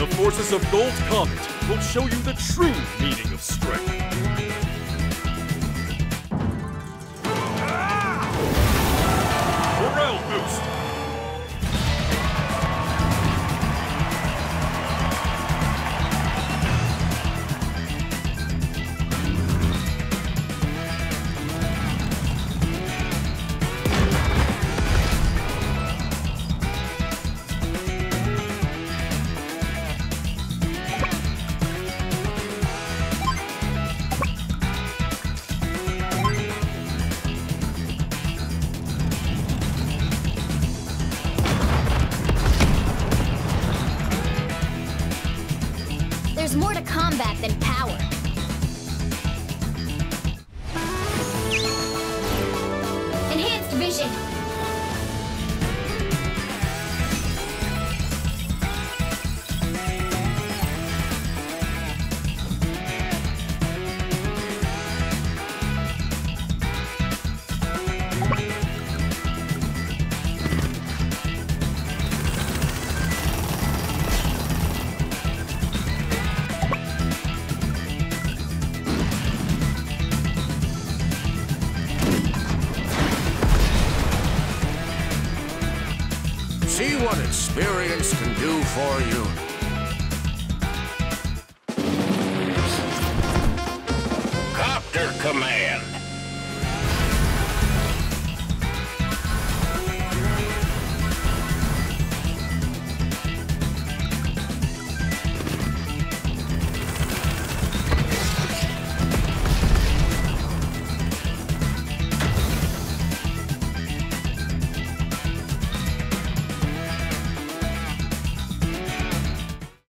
The forces of Gold Comet will show you the true meaning of strength. There's more to combat than power. see what experience can do for you. Copter Command.